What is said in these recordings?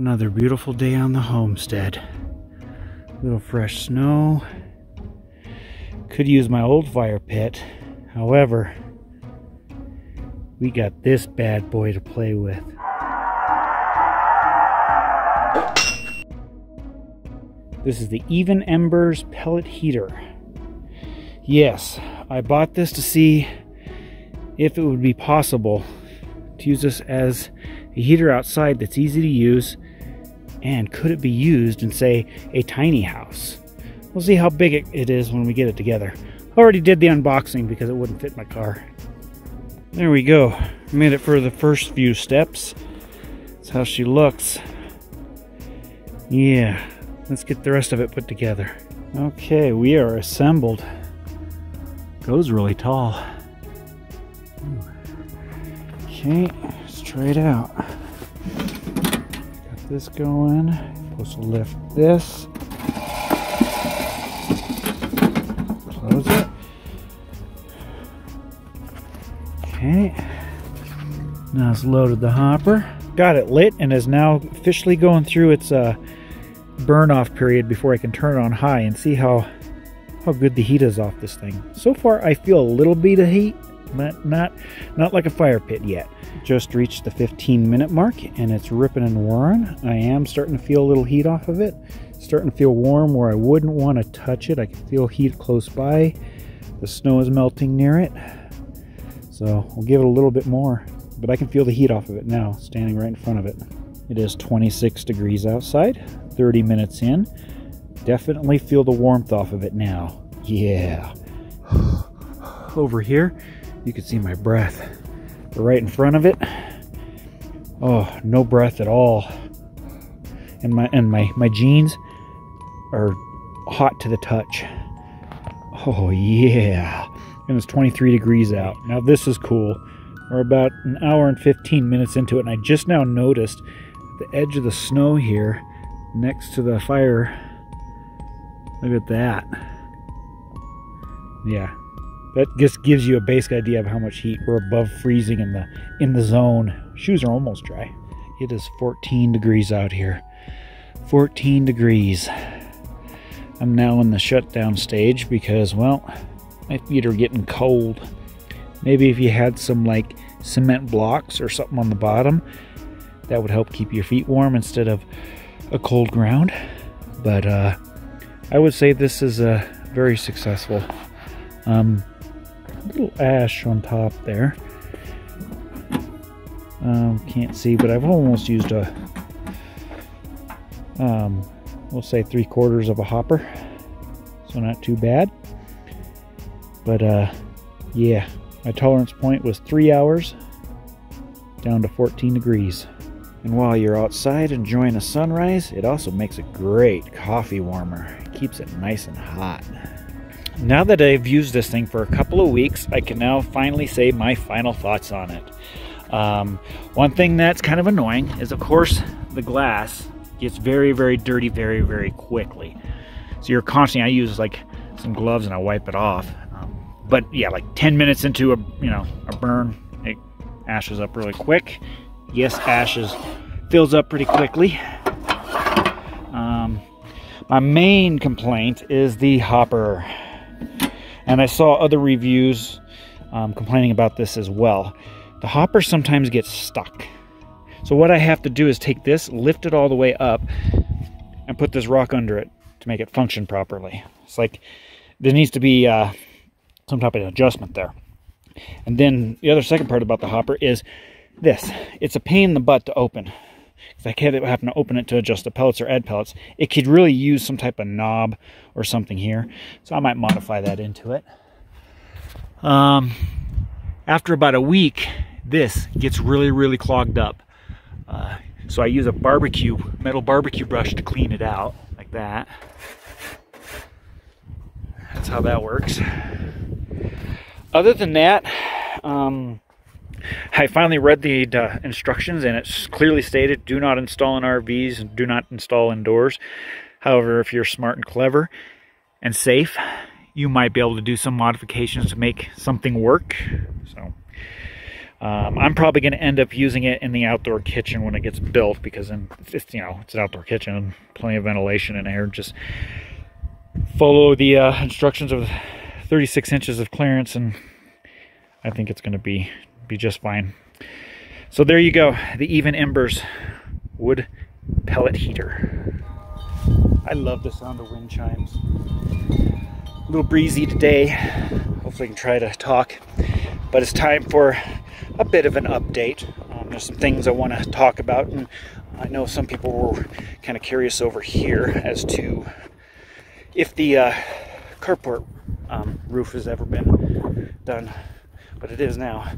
Another beautiful day on the homestead. A Little fresh snow. Could use my old fire pit. However, we got this bad boy to play with. This is the Even Embers pellet heater. Yes, I bought this to see if it would be possible to use this as a heater outside that's easy to use and could it be used in, say, a tiny house? We'll see how big it is when we get it together. Already did the unboxing because it wouldn't fit my car. There we go. Made it for the first few steps. That's how she looks. Yeah, let's get the rest of it put together. Okay, we are assembled. Goes really tall. Okay, let's try it out this going. Supposed to lift this. Close it. Okay. Now it's loaded the hopper. Got it lit and is now officially going through its uh, burn off period before I can turn it on high and see how how good the heat is off this thing. So far I feel a little bit of heat, but not not like a fire pit yet just reached the 15 minute mark and it's ripping and roaring. I am starting to feel a little heat off of it. starting to feel warm where I wouldn't want to touch it. I can feel heat close by. The snow is melting near it. So we'll give it a little bit more. But I can feel the heat off of it now, standing right in front of it. It is 26 degrees outside, 30 minutes in. Definitely feel the warmth off of it now. Yeah. Over here, you can see my breath right in front of it. Oh, no breath at all. And my and my my jeans are hot to the touch. Oh yeah. And it's 23 degrees out. Now this is cool. We're about an hour and 15 minutes into it and I just now noticed the edge of the snow here next to the fire. Look at that. Yeah, that just gives you a basic idea of how much heat we're above freezing in the in the zone. Shoes are almost dry. It is 14 degrees out here. 14 degrees. I'm now in the shutdown stage because, well, my feet are getting cold. Maybe if you had some like cement blocks or something on the bottom, that would help keep your feet warm instead of a cold ground. But uh, I would say this is a very successful. Um, little ash on top there. Um, can't see, but I've almost used a, um, we'll say three quarters of a hopper. So not too bad. But uh, yeah, my tolerance point was three hours down to 14 degrees. And while you're outside enjoying a sunrise, it also makes a great coffee warmer. It keeps it nice and hot. Now that I've used this thing for a couple of weeks, I can now finally say my final thoughts on it. Um, one thing that's kind of annoying is, of course, the glass gets very, very dirty very, very quickly. So you're constantly, I use like some gloves and I wipe it off. Um, but yeah, like 10 minutes into a, you know, a burn, it ashes up really quick. Yes, ashes fills up pretty quickly. Um, my main complaint is the hopper. And I saw other reviews um, complaining about this as well. The hopper sometimes gets stuck. So what I have to do is take this, lift it all the way up, and put this rock under it to make it function properly. It's like there needs to be uh, some type of adjustment there. And then the other second part about the hopper is this. It's a pain in the butt to open. If I kept having to open it to adjust the pellets or add pellets, it could really use some type of knob or something here. So I might modify that into it. Um, after about a week, this gets really, really clogged up. Uh, so I use a barbecue, metal barbecue brush to clean it out, like that. That's how that works. Other than that, um, I finally read the uh, instructions and it's clearly stated do not install in RVs and do not install indoors. However, if you're smart and clever and safe, you might be able to do some modifications to make something work. So, Um, I'm probably going to end up using it in the outdoor kitchen when it gets built because it's you know it's an outdoor kitchen, plenty of ventilation in here. Just follow the uh, instructions of 36 inches of clearance, and I think it's going to be be just fine. So there you go, the Even Embers wood pellet heater. I love the sound of wind chimes. A little breezy today. Hopefully I can try to talk. But it's time for a bit of an update. Um, there's some things I want to talk about, and I know some people were kind of curious over here as to if the uh, carport um, roof has ever been done, but it is now.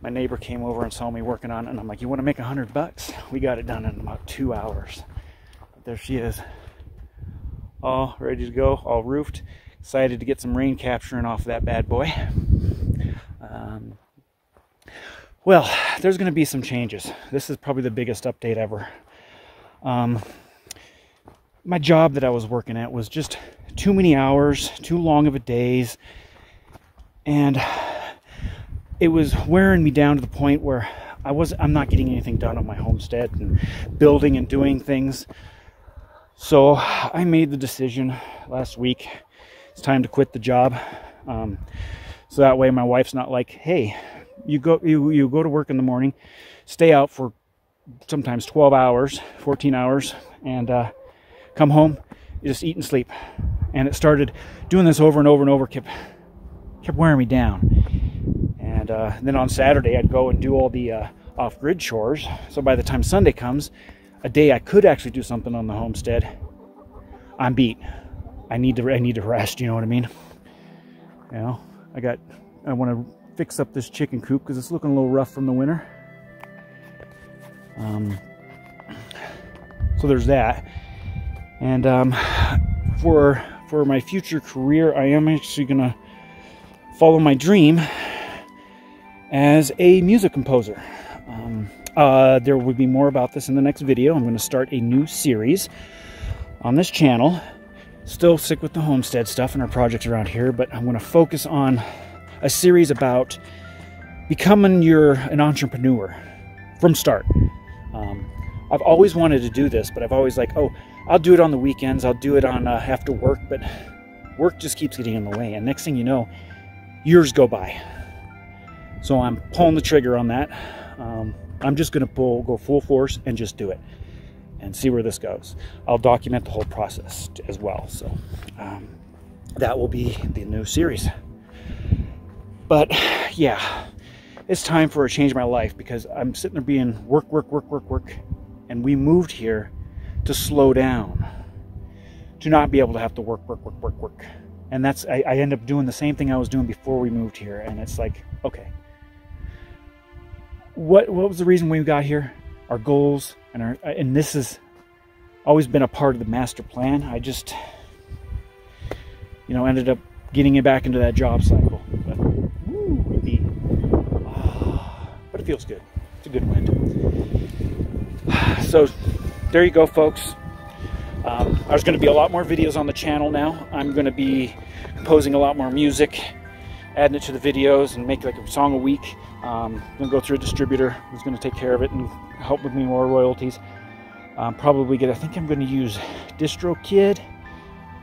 My neighbor came over and saw me working on it, and I'm like, "You want to make a hundred bucks? We got it done in about two hours." There she is, all ready to go, all roofed. Excited to get some rain capturing off that bad boy. Um, well, there's going to be some changes. This is probably the biggest update ever. Um, my job that I was working at was just too many hours, too long of a days, and it was wearing me down to the point where I was I'm not getting anything done on my homestead and building and doing things. So I made the decision last week. It's time to quit the job. Um, so that way my wife's not like, hey, you go you, you go to work in the morning, stay out for sometimes 12 hours, 14 hours, and uh, come home, you just eat and sleep. And it started doing this over and over and over, kept kept wearing me down. And uh, then on Saturday, I'd go and do all the uh, off-grid chores. So by the time Sunday comes, a day I could actually do something on the homestead, I'm beat. I need to I need to rest. You know what I mean? You know, I got I want to fix up this chicken coop because it's looking a little rough from the winter. Um, so there's that. And um, for for my future career, I am actually gonna follow my dream as a music composer. Um, uh, there will be more about this in the next video. I'm going to start a new series on this channel. Still stick with the homestead stuff and our projects around here, but I'm going to focus on a series about becoming your an entrepreneur from start. Um, I've always wanted to do this, but I've always like, oh, I'll do it on the weekends. I'll do it on uh, after work, but work just keeps getting in the way. And next thing you know, years go by. So I'm pulling the trigger on that. Um, I'm just going to pull, go full force and just do it and see where this goes. I'll document the whole process as well. So um, that will be the new series. But yeah, it's time for a change in my life because I'm sitting there being work, work, work, work, work. And we moved here to slow down, to not be able to have to work, work, work, work, work. And that's, I, I end up doing the same thing I was doing before we moved here. And it's like, okay, what what was the reason we got here? Our goals and our and this has always been a part of the master plan. I just you know ended up getting it back into that job cycle. But, but it feels good. It's a good wind. So there you go, folks. Um, there's going to be a lot more videos on the channel now. I'm going to be composing a lot more music, adding it to the videos, and make like a song a week. Um, I'm gonna go through a distributor who's gonna take care of it and help with me more royalties. Um, probably get, I think I'm gonna use DistroKid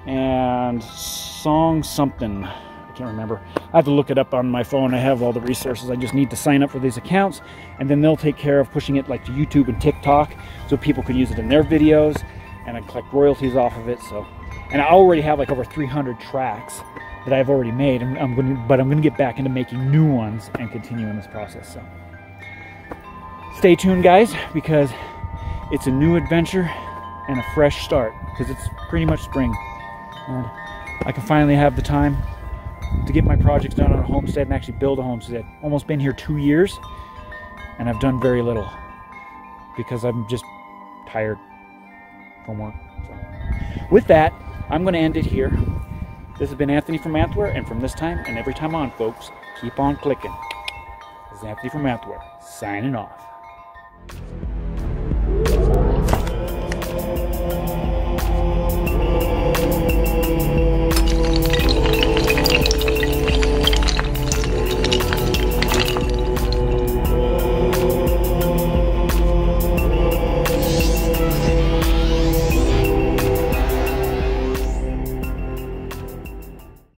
and Song something. I can't remember. I have to look it up on my phone. I have all the resources. I just need to sign up for these accounts and then they'll take care of pushing it like to YouTube and TikTok so people can use it in their videos and I collect royalties off of it. So, and I already have like over 300 tracks that I've already made. I'm, I'm going to, but I'm going to get back into making new ones and continue in this process. So stay tuned, guys, because it's a new adventure and a fresh start because it's pretty much spring. And I can finally have the time to get my projects done on a homestead and actually build a homestead. Almost been here two years and I've done very little because I'm just tired from work. So, with that, I'm going to end it here. This has been Anthony from Antwer, and from this time and every time on, folks, keep on clicking. This is Anthony from Antwer, signing off.